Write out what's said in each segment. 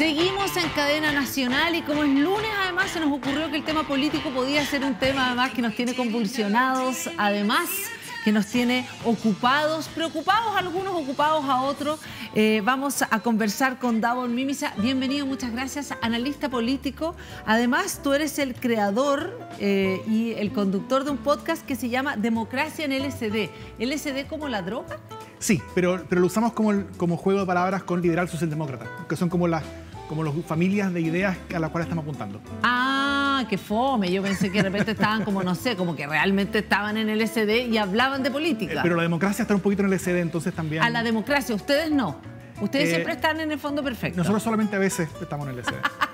Seguimos en cadena nacional y como es lunes además se nos ocurrió que el tema político podía ser un tema además que nos tiene convulsionados, además que nos tiene ocupados, preocupados algunos, ocupados a otros. Eh, vamos a conversar con Davor Mimisa. Bienvenido, muchas gracias, analista político. Además, tú eres el creador eh, y el conductor de un podcast que se llama Democracia en LSD. ¿LSD como la droga? Sí, pero, pero lo usamos como, como juego de palabras con liberal socialdemócrata, que son como las como las familias de ideas a las cuales estamos apuntando. Ah, qué fome. Yo pensé que de repente estaban como, no sé, como que realmente estaban en el SD y hablaban de política. Eh, pero la democracia está un poquito en el SD, entonces también... A la democracia, ustedes no. Ustedes eh, siempre están en el fondo perfecto. Nosotros solamente a veces estamos en el SD.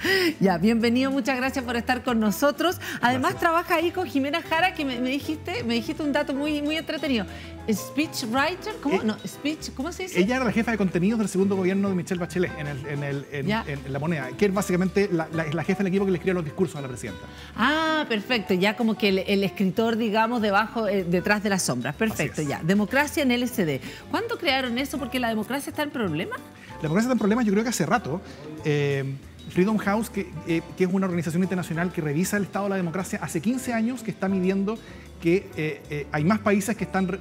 Ya, bienvenido, muchas gracias por estar con nosotros. Además, trabaja ahí con Jimena Jara, que me, dijiste, me dijiste un dato muy, muy entretenido. Speechwriter, ¿cómo? Eh, no, speech, ¿cómo se dice? Ella era la jefa de contenidos del segundo gobierno de Michelle Bachelet en, la moneda, que es básicamente la, jefa del equipo que le escribe los discursos a la presidenta. Ah, perfecto, ya como que el, escritor, digamos, debajo, eh, detrás de las sombras. Perfecto, ya. Democracia en LSD. ¿Cuándo crearon eso? Porque la democracia está en problema. La democracia está en problema, yo creo que hace rato. Eh, Freedom House, eh, que, es una organización internacional que revisa el estado de la democracia, hace 15 años que está midiendo que eh, eh, hay más países que están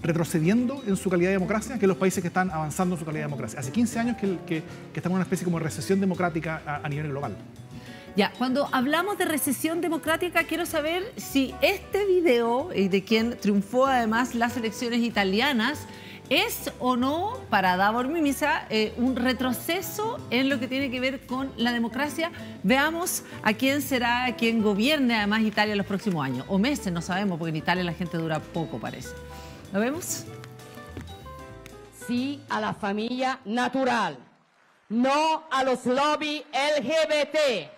retrocediendo en su calidad de democracia que los países que están avanzando en su calidad de democracia. Hace 15 años que, estamos en una especie como de recesión democrática a, nivel global. Ya, cuando hablamos de recesión democrática, quiero saber si este video, de quien triunfó además las elecciones italianas, ¿Es o no para Davor Mimisa eh, un retroceso en lo que tiene que ver con la democracia? Veamos a quién será quien gobierne además Italia en los próximos años. O meses, no sabemos, porque en Italia la gente dura poco, parece. ¿Lo vemos? Sí a la familia natural, no a los lobbies LGBT,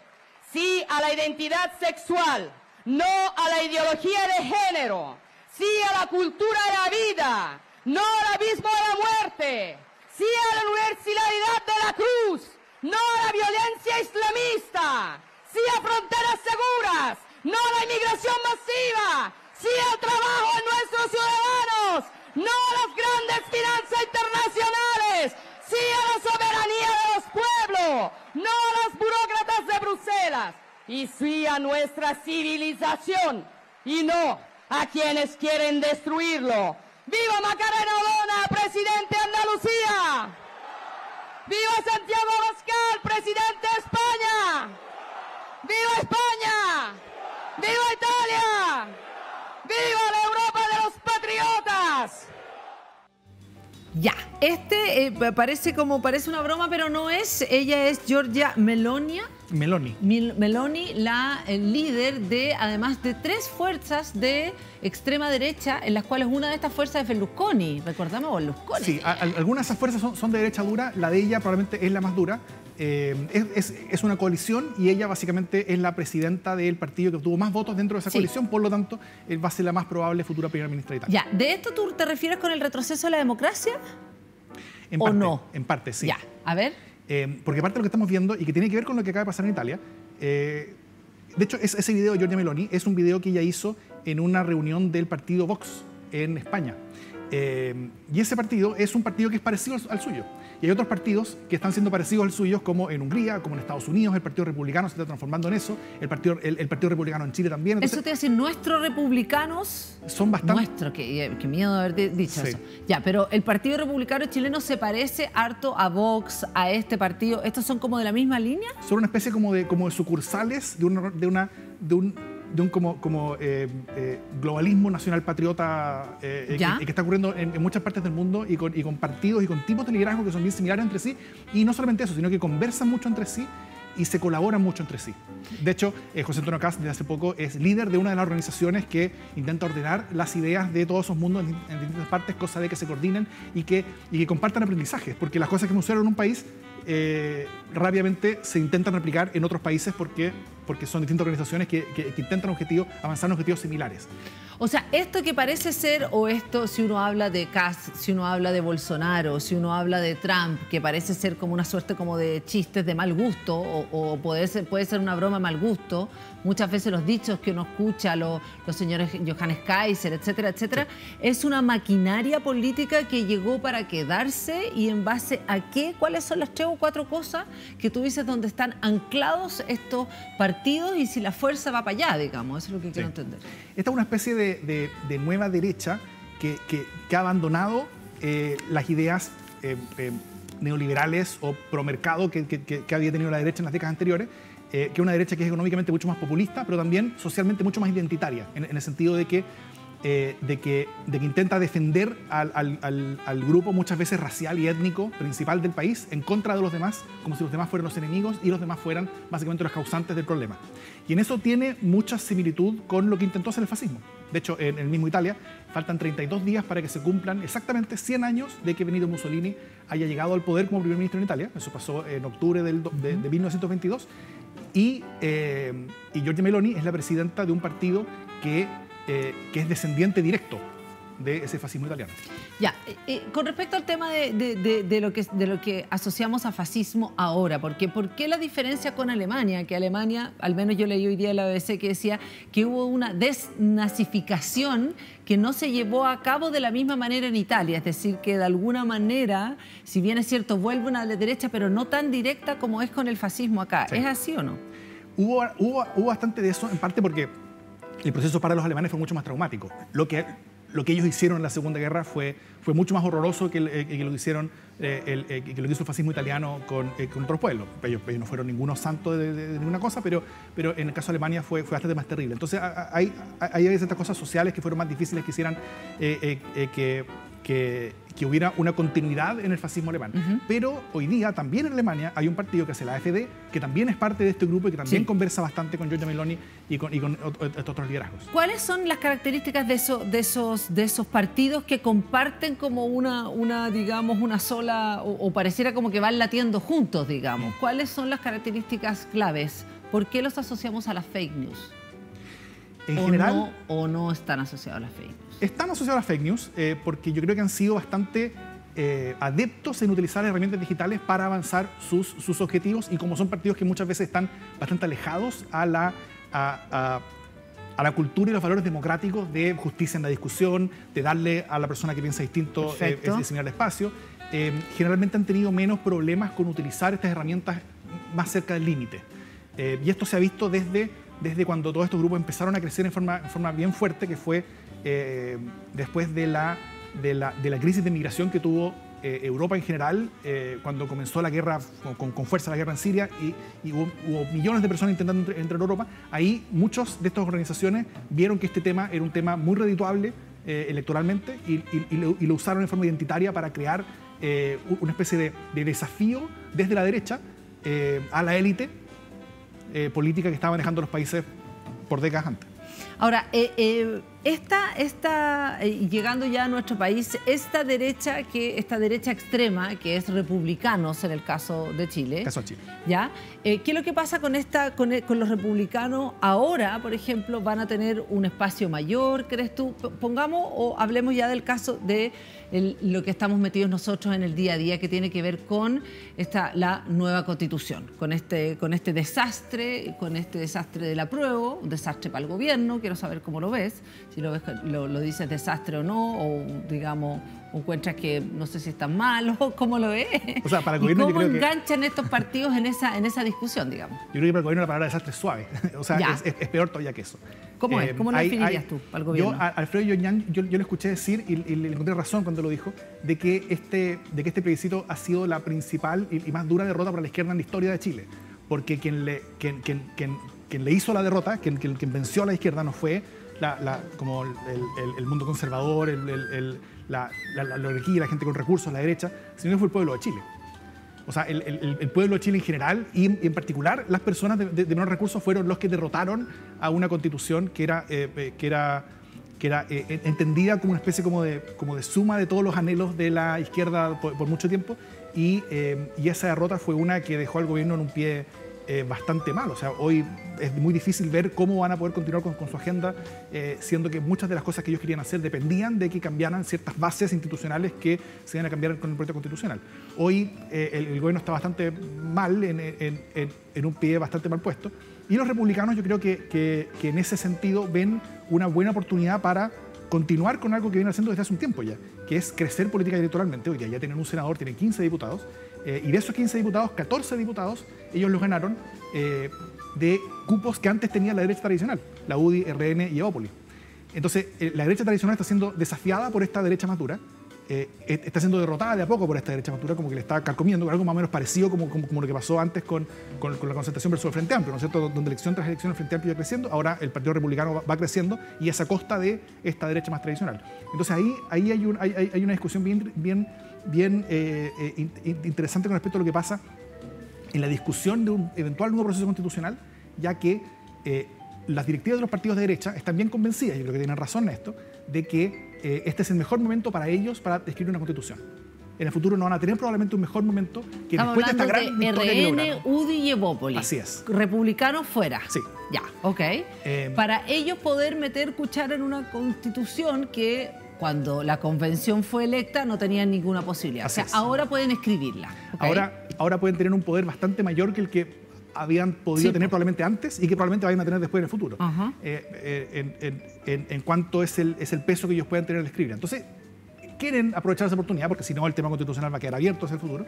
sí a la identidad sexual, no a la ideología de género, sí a la cultura de la vida no al abismo de la muerte, sí a la universalidad de la cruz, no a la violencia islamista, sí a fronteras seguras, no a la inmigración masiva, sí al trabajo de nuestros ciudadanos, no a las grandes finanzas internacionales, sí a la soberanía de los pueblos, no a las burócratas de Bruselas, y sí a nuestra civilización, y no a quienes quieren destruirlo. ¡Viva Macarena Olona, presidente de Andalucía! ¡Viva Santiago Pascal, presidente de España! ¡Viva España! ¡Viva Italia! ¡Viva la Europa de los patriotas! Ya, este eh, parece como parece una broma, pero no es. Ella es Giorgia Melonia. Meloni. Meloni, la líder de, además de tres fuerzas de extrema derecha, en las cuales una de estas fuerzas es Berlusconi. Recordamos Berlusconi. Sí, algunas de esas fuerzas son, de derecha dura, la de ella probablemente es la más dura. Eh, es, una coalición y ella básicamente es la presidenta del partido que obtuvo más votos dentro de esa coalición, por lo tanto, va a ser la más probable futura primera ministra de Italia. Ya, ¿de esto tú te refieres con el retroceso de la democracia? En ¿O no? En parte, sí. Ya, a ver. Eh, porque parte de lo que estamos viendo y que tiene que ver con lo que acaba de pasar en Italia, eh, de hecho, ese video de Giorgia Meloni es un video que ella hizo en una reunión del partido Vox en España. Eh, y ese partido es un partido que es parecido al suyo. Y hay otros partidos que están siendo parecidos al suyo, como en Hungría, como en Estados Unidos, el Partido Republicano se está transformando en eso, el Partido, el, partido Republicano en Chile también. eso te decir, nuestros republicanos... Son bastante... Nuestro, qué, miedo de haber dicho eso. Ya, pero el Partido Republicano chileno se parece harto a Vox, a este partido. ¿Estos son como de la misma línea? Son una especie como de, como de sucursales de, una, de, una, de un de un como, como eh, eh, globalismo nacional patriota eh, que, está ocurriendo en, muchas partes del mundo y con, y con, partidos y con tipos de liderazgo que son bien similares entre sí. Y no solamente eso, sino que conversan mucho entre sí y se colaboran mucho entre sí. De hecho, José Antonio Cast, desde hace poco, es líder de una de las organizaciones que intenta ordenar las ideas de todos esos mundos en, distintas partes, cosa de que se coordinen y que, y que compartan aprendizajes, porque las cosas que funcionan en un país rápidamente se intentan replicar en otros países porque porque son distintas organizaciones que, que, que intentan objetivos, avanzar en objetivos similares. O sea, esto que parece ser, o esto, si uno habla de Kass, si uno habla de Bolsonaro, si uno habla de Trump, que parece ser como una suerte como de chistes de mal gusto, o, puede, ser, puede ser una broma de mal gusto, muchas veces los dichos que uno escucha, los, los señores Johannes Kaiser, etcétera, etcétera, es una maquinaria política que llegó para quedarse y en base a qué, cuáles son las tres o cuatro cosas que tú dices donde están anclados estos partidos y si la fuerza va para allá, digamos, eso es lo que quiero entender. Esta es una especie de de, nueva derecha que, ha abandonado eh, las ideas eh, eh, neoliberales o promercado que, que, había tenido la derecha en las décadas anteriores, que es una derecha que es económicamente mucho más populista, pero también socialmente mucho más identitaria, en, el sentido de que de, que, de que intenta defender al, al, grupo muchas veces racial y étnico principal del país en contra de los demás, como si los demás fueran los enemigos y los demás fueran básicamente los causantes del problema. Y en eso tiene mucha similitud con lo que intentó hacer el fascismo. De hecho, en el mismo Italia, faltan 32 días para que se cumplan exactamente 100 años de que Benito Mussolini haya llegado al poder como primer ministro en Italia. Eso pasó en octubre del, de, 1922. Y, eh, y Giorgia Meloni es la presidenta de un partido que, eh, que es descendiente directo de ese fascismo italiano. Ya, eh, eh, con respecto al tema de, lo que, de lo que asociamos a fascismo ahora, porque ¿por qué la diferencia con Alemania? Que Alemania, al menos yo leí hoy día en la BBC que decía que hubo una desnazificación que no se llevó a cabo de la misma manera en Italia, es decir, que de alguna manera, si bien es cierto, vuelve una de derecha, pero no tan directa como es con el fascismo acá. ¿Es así o no? Hubo, hubo, hubo bastante de eso, en parte porque el proceso para los alemanes fue mucho más traumático. Lo que lo que ellos hicieron en la Segunda Guerra fue, fue mucho más horroroso que, eh, que lo hicieron eh, el, eh, que lo hizo el fascismo italiano con, con otros pueblos. Ellos, no fueron ninguno santo de, ninguna cosa, pero, pero en el caso de Alemania fue, fue bastante más terrible. Entonces hay, hay, hay ciertas cosas sociales que fueron más difíciles que hicieran que que, hubiera una continuidad en el fascismo alemán. Pero hoy día también en Alemania hay un partido que es la AfD, que también es parte de este grupo y que también conversa bastante con Giorgia Meloni y con, y con otros liderazgos. ¿Cuáles son las características de, de, esos, de esos partidos que comparten como una, una digamos, una sola, o, pareciera como que van latiendo juntos, digamos? ¿Cuáles son las características claves? ¿Por qué los asociamos a las fake news? En general... No, ¿O no están asociados a las fake news? Están asociados a las fake news eh, porque yo creo que han sido bastante eh, adeptos en utilizar herramientas digitales para avanzar sus, sus, objetivos y como son partidos que muchas veces están bastante alejados a la, a, la cultura y los valores democráticos de justicia en la discusión, de darle a la persona que piensa distinto eh, diseñar el espacio, generalmente han tenido menos problemas con utilizar estas herramientas más cerca del límite. y esto se ha visto desde, desde cuando todos estos grupos empezaron a crecer en forma, en forma bien fuerte, que fue eh, después de la, de la, de, la, crisis de migración que tuvo eh, Europa en general, eh, cuando comenzó la guerra, con, con, fuerza la guerra en Siria y, hubo, millones de personas intentando entrar en Europa, ahí muchas de estas organizaciones vieron que este tema era un tema muy redituable electoralmente y, y, lo, usaron en forma identitaria para crear una especie de, de, desafío desde la derecha a la élite política que estaba manejando los países por décadas antes. Ahora, eh, eh, esta, esta eh, llegando ya a nuestro país, esta derecha, que, esta derecha extrema, que es republicanos en el caso de Chile. Caso Chile. ¿ya? ¿Qué es lo que pasa con, esta, con, con, los republicanos ahora, por ejemplo, van a tener un espacio mayor, crees tú? Pongamos o hablemos ya del caso de lo que estamos metidos nosotros en el día a día, que tiene que ver con esta, la nueva constitución, con este, con este desastre, con este desastre del apruebo, un desastre para el gobierno, quiero saber cómo lo ves, si lo, ves, lo, lo dices desastre o no, o digamos encuentras que no sé si están mal o cómo lo ves. O sea, para el gobierno ¿Y cómo enganchan estos partidos en esa, en esa discusión, digamos? Yo creo que para el gobierno la palabra desastre es suave. o sea, es, peor todavía que eso. ¿Cómo es? Eh, ¿Cómo lo definirías tú al gobierno? Yo, a Alfredo Yoñán, yo, yo, le escuché decir, y, le encontré razón cuando lo dijo, de que este, de que este plebiscito ha sido la principal y, más dura derrota para la izquierda en la historia de Chile. Porque quien le, quien, quien, quien, le hizo la derrota, quien, quien, venció a la izquierda no fue la, la, como el, el, mundo conservador, el, la, la, la, la gente con recursos, la derecha, sino que fue el pueblo de Chile. O sea, el, pueblo de Chile en general y, en particular las personas de, de, recursos fueron los que derrotaron a una constitución que era, eh, eh, que era, eh, entendida como una especie como de, como de suma de todos los anhelos de la izquierda por, mucho tiempo. Y, esa derrota fue una que dejó al gobierno en un pie eh, bastante mal. O sea, hoy es muy difícil ver cómo van a poder continuar con, su agenda, eh, siendo que muchas de las cosas que ellos querían hacer dependían de que cambiaran ciertas bases institucionales que se iban a cambiar con el proyecto constitucional. Hoy eh, el, gobierno está bastante mal, en, un pie bastante mal puesto, y los republicanos yo creo que, que en ese sentido ven una buena oportunidad para continuar con algo que vienen haciendo desde hace un tiempo ya, que es crecer política electoralmente. Hoy día ya tienen un senador, tienen 15 diputados, eh, y de esos 15 diputados, 14 diputados, ellos los ganaron eh, de cupos que antes tenía la derecha tradicional, la UDI, RN y Evópolis. Entonces, eh, la derecha tradicional está siendo desafiada por esta derecha madura, está siendo derrotada de a poco por esta derecha madura, como que le está carcomiendo, algo más o menos parecido como, como, lo que pasó antes con, con, la concentración versus el Frente Amplio, ¿no es cierto? Donde elección tras elección el Frente Amplio iba creciendo, ahora el Partido Republicano va, creciendo y es a costa de esta derecha más tradicional. Entonces ahí, ahí hay, un, hay, hay una discusión bien, bien bien eh, eh, interesante con respecto a lo que pasa en la discusión de un eventual nuevo proceso constitucional, ya que eh, las directivas de los partidos de derecha están bien convencidas, yo creo que tienen razón en esto, de que este es el mejor momento para ellos para escribir una constitución. En el futuro no van a tener probablemente un mejor momento que después de esta gran de RN, UDI y Evópolis. Así es. Republicanos fuera. Sí. Ya, ok. para ellos poder meter cuchara en una constitución que cuando la convención fue electa no tenían ninguna posibilidad. o sea, ahora pueden escribirla. Ahora, ahora pueden tener un poder bastante mayor que el que habían podido tener probablemente antes y que probablemente vayan a tener después en el futuro. Eh, eh, en, cuanto es el, es el peso que ellos puedan tener al escribir. Entonces, quieren aprovechar esa oportunidad porque si no el tema constitucional va a quedar abierto hacia el futuro.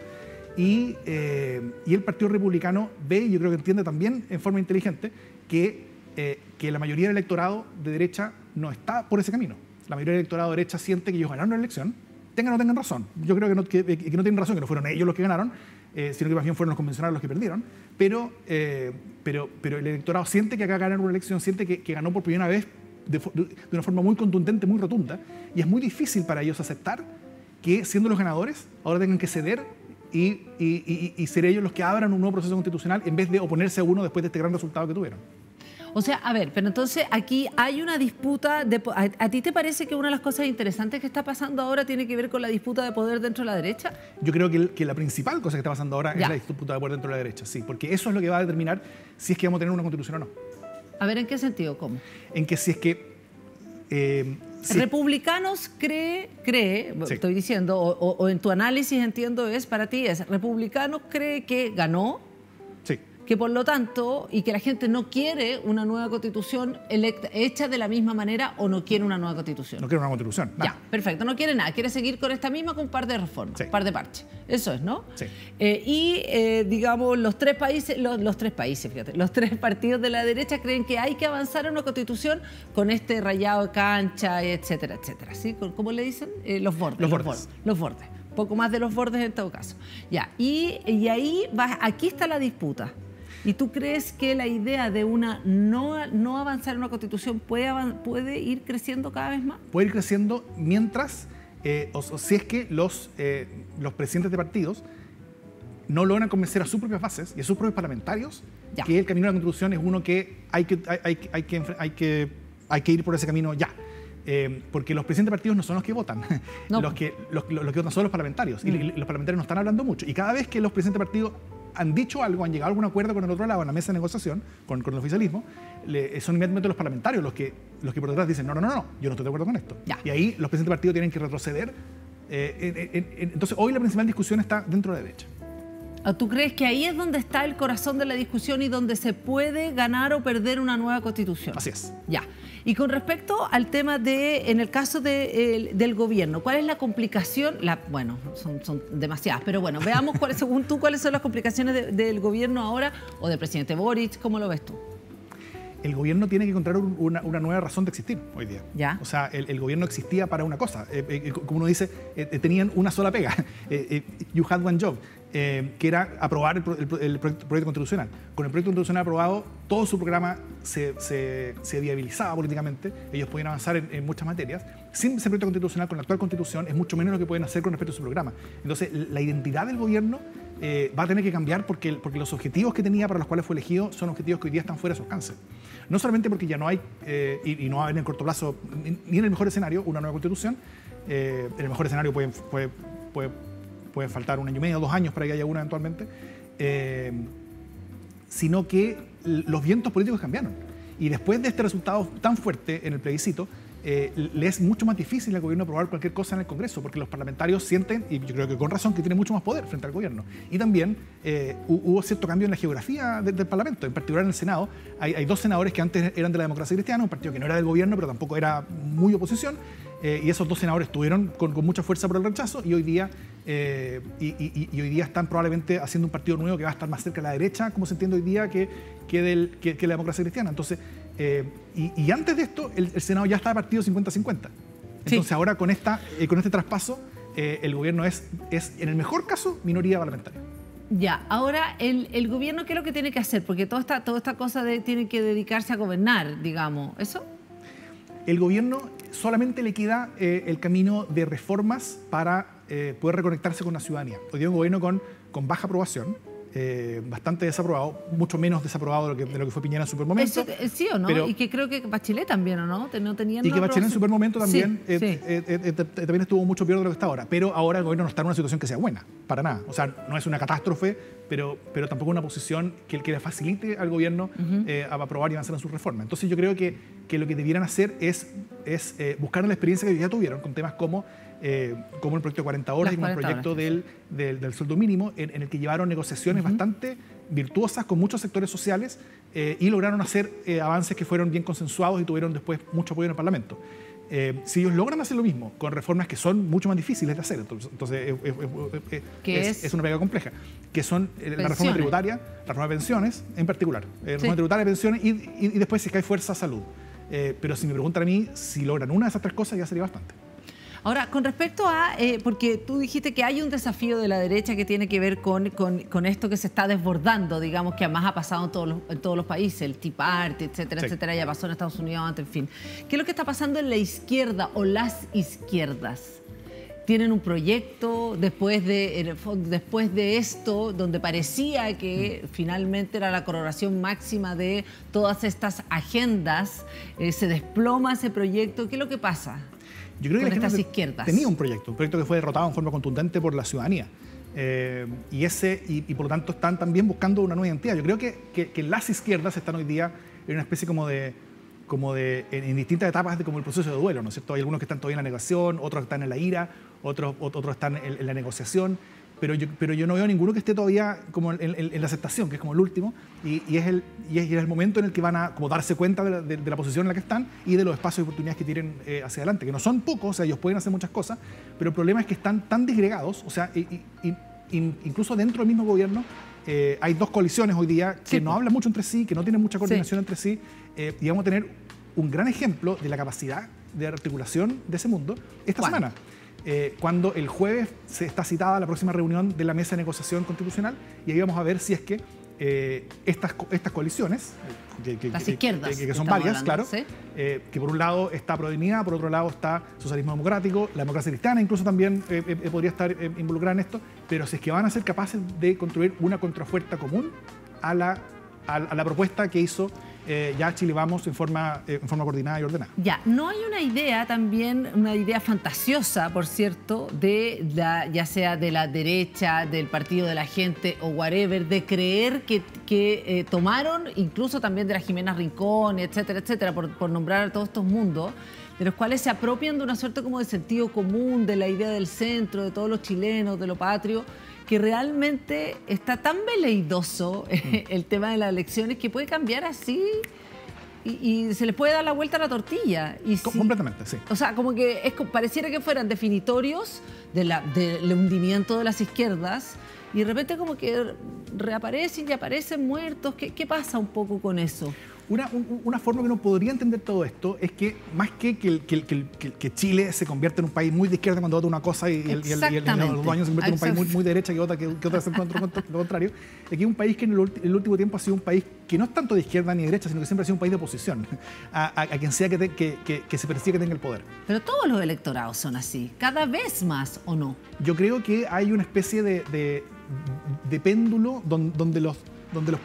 Y, eh, y, el Partido Republicano ve, y yo creo que entiende también en forma inteligente, que, que la mayoría del electorado de derecha no está por ese camino la mayoría del electorado de derecha siente que ellos ganaron la elección, tengan o no tengan razón. Yo creo que no, que, no tienen razón, que no fueron ellos los que ganaron, eh, sino que más bien fueron los convencionales los que perdieron. Pero, eh, pero, pero el electorado siente que acá ganaron una elección, siente que, ganó por primera vez de, una forma muy contundente, muy rotunda, y es muy difícil para ellos aceptar que, siendo los ganadores, ahora tengan que ceder y, y, y ser ellos los que abran un nuevo proceso constitucional en vez de oponerse a uno después de este gran resultado que tuvieron. O sea, a ver, pero entonces aquí hay una disputa. De, a, ti te parece que una de las cosas interesantes que está pasando ahora tiene que ver con la disputa de poder dentro de la derecha? Yo creo que, la principal cosa que está pasando ahora es la disputa de poder dentro de la derecha, sí, porque eso es lo que va a determinar si es que vamos a tener una constitución o no. A ver, ¿en qué sentido? ¿Cómo? En que si es que... Eh, republicanos cree, cree, estoy diciendo, o, o en tu análisis entiendo es, para ti es, republicanos cree que ganó, que por lo tanto, y que la gente no quiere una nueva constitución electa, hecha de la misma manera o no quiere una nueva constitución. No quiere una constitución. Ya, perfecto, no quiere nada, quiere seguir con esta misma con un par de reformas, un par de parches. Eso es, ¿no? Sí. Eh, y, eh, digamos, los tres países, los, tres países, fíjate, los tres partidos de la derecha creen que hay que avanzar en una constitución con este rayado de cancha, etcétera, etcétera. ¿Sí? ¿Cómo le dicen? Eh, los bordes. Los, bordes. Los bordes. Poco más de los bordes en todo caso. Ya, y, y ahí va, aquí está la disputa. ¿Y tú crees que la idea de una no, no avanzar en una constitución puede, puede ir creciendo cada vez más? Puede ir creciendo mientras, eh, o, si es que los, eh, los presidentes de partidos no logran convencer a sus propias bases y a sus propios parlamentarios que el camino de la constitución es uno que hay que, hay, hay, hay que, hay, que, hay que ir por ese camino ya. Eh, porque los presidentes de partidos no son los que votan, los, que, los, que votan son los parlamentarios, y mm. los parlamentarios no están hablando mucho. Y cada vez que los presidentes de partidos han dicho algo, han llegado a algún acuerdo con el otro lado en la mesa de negociación, con, el oficialismo, son inmediatamente los parlamentarios los que, los que por detrás dicen, no, no, no, no, yo no estoy de acuerdo con esto. Y ahí los presidentes de partido tienen que retroceder. Eh, entonces, hoy la principal discusión está dentro de la derecha. Ah, ¿Tú crees que ahí es donde está el corazón de la discusión y donde se puede ganar o perder una nueva constitución? Así es. Ya. Y con respecto al tema de, en el caso del gobierno, ¿cuál es la complicación? La, bueno, son, demasiadas, pero bueno, veamos cuál, según tú cuáles son las complicaciones del gobierno ahora o del presidente Boric, ¿cómo lo ves tú? El gobierno tiene que encontrar una, nueva razón de existir hoy día. ¿Ya? O sea, el, gobierno existía para una cosa. Eh, eh, como uno dice, eh, tenían una sola pega. you had one job. que era aprobar el, proyecto, constitucional. Con el proyecto constitucional aprobado, todo su programa se, viabilizaba políticamente, ellos podían avanzar en, muchas materias. Sin ese proyecto constitucional, con la actual constitución, es mucho menos lo que pueden hacer con respecto a su programa. Entonces, la identidad del gobierno va a tener que cambiar porque, porque los objetivos que tenía para los cuales fue elegido son objetivos que hoy día están fuera de su alcance. No solamente porque ya no hay, eh, y, no va a haber en el corto plazo, ni, en el mejor escenario, una nueva constitución. Eh, en el mejor escenario pueden, puede, puede, faltar un año y medio, dos años para que haya una eventualmente. Eh, sino que los vientos políticos cambiaron. Y después de este resultado tan fuerte en el plebiscito, eh, le es mucho más difícil al gobierno aprobar cualquier cosa en el Congreso, porque los parlamentarios sienten, y yo creo que con razón, que tiene mucho más poder frente al gobierno. Y también eh, hubo cierto cambio en la geografía del Parlamento, en particular en el Senado. Hay, dos senadores que antes eran de la democracia cristiana, un partido que no era del gobierno, pero tampoco era muy oposición, eh, y esos dos senadores estuvieron con, mucha fuerza por el rechazo, y hoy día y, hoy día están probablemente haciendo un partido nuevo que va a estar más cerca de la derecha, como se entiende hoy día, que, que, la democracia cristiana. Entonces, eh, y, antes de esto, el, Senado ya estaba partido 50-50. Entonces ahora con, esta, eh, con este traspaso, eh, el gobierno es, es, en el mejor caso, minoría parlamentaria. Ya, ahora el, el, gobierno, ¿qué es lo que tiene que hacer? Porque toda esta, toda esta cosa de, tiene que dedicarse a gobernar, digamos, ¿eso? El gobierno solamente le queda el camino de reformas para poder reconectarse con la ciudadanía. Hoy día un gobierno con, con baja aprobación, eh, bastante desaprobado, mucho menos desaprobado de lo que, de lo que fue Piñera en su momento. Eh, sí o no, y que creo que Bachelet también, ¿o no? No tenían y que Bachelet en su momento también, eh, también estuvo mucho peor de lo que está ahora. Pero ahora el gobierno no está en una situación que sea buena, para nada. O sea, no es una catástrofe, pero, pero tampoco una posición que, que le facilite al gobierno a aprobar y avanzar en su reforma. Entonces yo creo que, que lo que debieran hacer es, es buscar la experiencia que ya tuvieron con temas como eh, como el proyecto de 40 horas y como el proyecto del, del, sueldo mínimo, en, el que llevaron negociaciones bastante virtuosas con muchos sectores sociales eh, y lograron hacer eh, avances que fueron bien consensuados y tuvieron después mucho apoyo en el Parlamento. si ellos logran hacer lo mismo con reformas que son mucho más difíciles de hacer, entonces, es, es, una pega compleja, que son la reforma tributaria, la reforma de pensiones en particular, la reforma tributaria, pensiones y, y, y, después si cae fuerza, salud. pero si me preguntan a mí, si logran una de esas tres cosas ya sería bastante. Ahora, con respecto a, eh, porque tú dijiste que hay un desafío de la derecha que tiene que ver con, con, esto que se está desbordando, digamos, que además ha pasado en todos los, en todos los países, el Tea Party, etcétera, etcétera, ya pasó en Estados Unidos antes, en fin. ¿Qué es lo que está pasando en la izquierda o las izquierdas? tienen un proyecto después de, después de esto, donde parecía que finalmente era la coronación máxima de todas estas agendas, eh, se desploma ese proyecto. ¿Qué es lo que pasa? Yo creo que estas izquierdas. tenía un proyecto, un proyecto que fue derrotado en forma contundente por la ciudadanía. Eh, y, ese, y, por lo tanto están también buscando una nueva identidad. Yo creo que, que, las izquierdas están hoy día en una especie como de, como de en, distintas etapas de como el proceso de duelo, ¿no es cierto? Hay algunos que están todavía en la negación, otros están en la ira, otros, otros están en la negociación pero yo, pero yo no veo ninguno que esté todavía como en, la aceptación, que es como el último, y, es el, y, es, el momento en el que van a como darse cuenta de la, posición en la que están y de los espacios y oportunidades que tienen eh, hacia adelante, que no son pocos, o sea, ellos pueden hacer muchas cosas, pero el problema es que están tan disgregados, o sea, incluso dentro del mismo gobierno, eh, hay dos coaliciones hoy día que no hablan mucho entre sí, que no tienen mucha coordinación entre sí, eh, y vamos a tener un gran ejemplo de la capacidad de articulación de ese mundo esta semana. Eh, cuando el jueves se está citada la próxima reunión de la mesa de negociación constitucional y ahí vamos a ver si es que eh, estas, estas coaliciones, que, Las izquierdas, que, son varias, claro, eh, que por un lado está Prodignidad, por otro lado está Socialismo Democrático, la democracia cristiana incluso también podría estar involucrada en esto, pero si es que van a ser capaces de construir una contrafuerza común a la, a la propuesta que hizo eh, ya Chile vamos en forma, eh, en forma coordinada y ordenada. Ya, no hay una idea también, una idea fantasiosa, por cierto, de la, ya sea de la derecha, del partido de la gente o whatever, de creer que, que eh, tomaron, incluso también de la Jimena Rincón, etcétera, etcétera, por, por nombrar a todos estos mundos de los cuales se apropian de una suerte como de sentido común, de la idea del centro, de todos los chilenos, de lo patrio, que realmente está tan veleidoso el tema de las elecciones que puede cambiar así y, se les puede dar la vuelta a la tortilla. Y Completamente, sí. O sea, como que es, pareciera que fueran definitorios de la, del hundimiento de las izquierdas y de repente como que reaparecen y aparecen muertos. ¿Qué, qué pasa un poco con eso? Una, una, forma que uno podría entender todo esto es que más que que, que, que Chile se convierta en un país muy de izquierda cuando vota una cosa y, el, y, el, y los años se convierte en un país muy, muy derecha que vota que, otra es lo contrario, es que es un país que en el, último tiempo ha sido un país que no es tanto de izquierda ni de derecha, sino que siempre ha sido un país de oposición a, a, quien sea que, que, se persigue que tenga el poder. Pero todos los electorados son así, cada vez más o no. Yo creo que hay una especie de, de, péndulo donde, donde los, donde los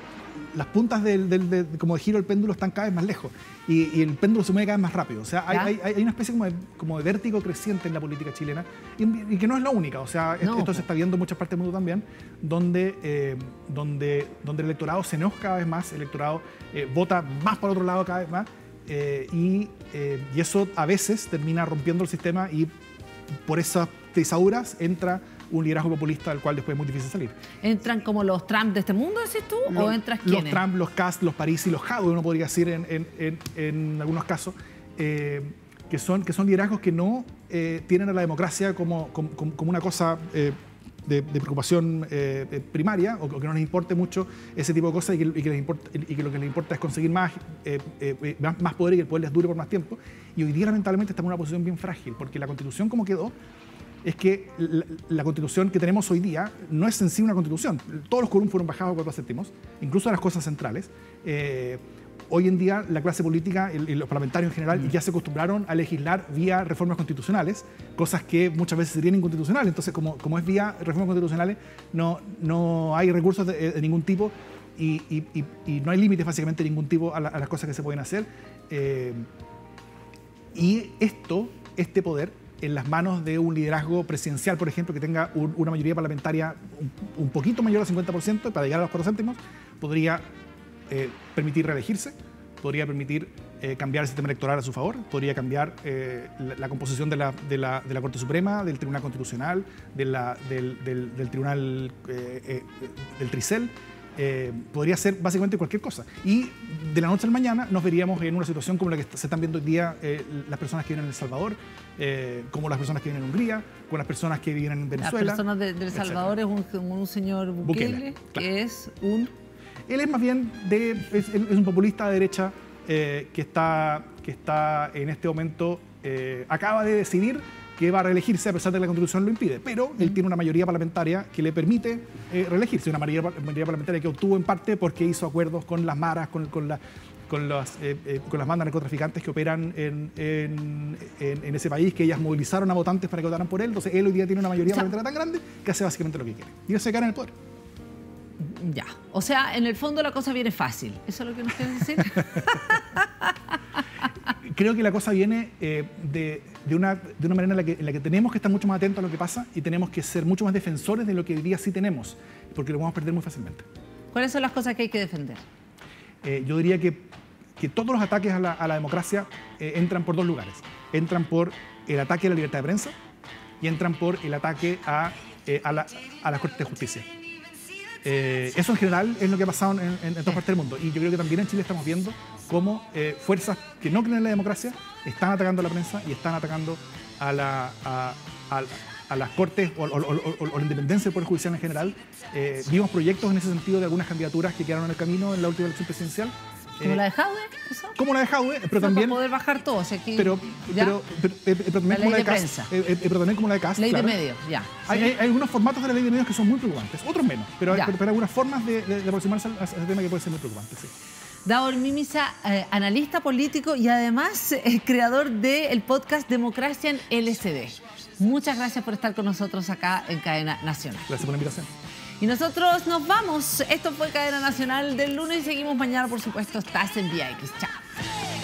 las puntas del, como de giro del péndulo están cada vez más lejos y, el péndulo se mueve cada vez más rápido. O sea, hay, una especie como de, como de, vértigo creciente en la política chilena y, que no es la única. O sea, esto se está viendo en muchas partes del mundo también, donde, eh, donde, donde el electorado se enoja cada vez más, el electorado eh, vota más para otro lado cada vez más eh, y, y eso a veces termina rompiendo el sistema y por esas tesaduras entra un liderazgo populista del cual después es muy difícil salir. ¿Entran como los Trump de este mundo, decís tú? ¿O entras quiénes? Los Trump, los Cast, los París y los Jadwe, uno podría decir en, algunos casos, eh, que, son, que son liderazgos que no eh, tienen a la democracia como, como, una cosa eh, de, preocupación primaria o que no les importe mucho ese tipo de cosas y que, y les importa, y que lo que les importa es conseguir más, más, poder y que el poder les dure por más tiempo. Y hoy día lamentablemente estamos en una posición bien frágil porque la constitución como quedó es que la, constitución que tenemos hoy día no es en sí una constitución. Todos los quórum fueron bajados a cuatro séptimos, incluso las cosas centrales. Eh, hoy en día la clase política y los parlamentarios en general mm. ya se acostumbraron a legislar vía reformas constitucionales, cosas que muchas veces serían inconstitucionales. Entonces, como, como es vía reformas constitucionales, no, no hay recursos de, ningún tipo y, no hay límites básicamente de ningún tipo a, las cosas que se pueden hacer. Eh, y esto, este poder, en las manos de un liderazgo presidencial, por ejemplo, que tenga una mayoría parlamentaria un, poquito mayor al 50% para llegar a los cuatro céntimos, podría eh, permitir reelegirse, podría permitir eh, cambiar el sistema electoral a su favor, podría cambiar eh, la, composición de la, de, la, de la, Corte Suprema, del Tribunal Constitucional, del, del, del, Tribunal del Tricel. Eh, podría ser básicamente cualquier cosa. Y de la noche al mañana nos veríamos en una situación como la que se están viendo hoy día eh, las personas que viven en El Salvador, eh, como las personas que viven en Hungría, con las personas que viven en Venezuela. Las personas de, El Salvador es un, señor Bukele, que es un... Él es más bien de, es, un populista de derecha que, está, que está en este momento, acaba de decidir que va a reelegirse a pesar de que la Constitución lo impide, pero él tiene una mayoría parlamentaria que le permite eh, reelegirse, una mayoría, parlamentaria que obtuvo en parte porque hizo acuerdos con las maras, con, con, la, con, las, eh, eh, con las bandas narcotraficantes que operan en, en, en, ese país, que ellas movilizaron a votantes para que votaran por él. Entonces, él hoy día tiene una mayoría parlamentaria tan grande que hace básicamente lo que quiere. Y se queda en el poder. Ya. O sea, en el fondo la cosa viene fácil. ¿Eso es lo que nos quieres decir? Creo que la cosa viene de de una, de una manera en la, que, en la, que, tenemos que estar mucho más atentos a lo que pasa y tenemos que ser mucho más defensores de lo que hoy día sí tenemos, porque lo vamos a perder muy fácilmente. ¿Cuáles son las cosas que hay que defender? Eh, yo diría que, que, todos los ataques a la, a la democracia eh, entran por dos lugares. Entran por el ataque a la libertad de prensa y entran por el ataque a, eh, a, la, a las Cortes de Justicia. Eso en general es lo que ha pasado en, todas partes del mundo. Y yo creo que también en Chile estamos viendo cómo fuerzas que no creen en la democracia están atacando a la prensa y están atacando a, las cortes o, la independencia del Poder Judicial en general. Eh, vimos proyectos en ese sentido de algunas candidaturas que quedaron en el camino en la última elección presidencial. ¿Como la de Jaude? Como la de Jaude, pero también... Para poder bajar todo, pero, pero, pero, también como la de, Cas, pero también como la de Ley de medios, ya. Hay, algunos formatos de la ley de medios que son muy preocupantes, otros menos, pero, hay, algunas formas de, aproximarse a ese tema que puede ser muy preocupante, sí. Daor Mimisa, eh, analista político y además eh, creador del podcast Democracia en LSD. Muchas gracias por estar con nosotros acá en Cadena Nacional. Gracias por la invitación. Y nosotros nos vamos. Esto fue Cadena Nacional del lunes y seguimos mañana, por supuesto. Estás en VX. Chao.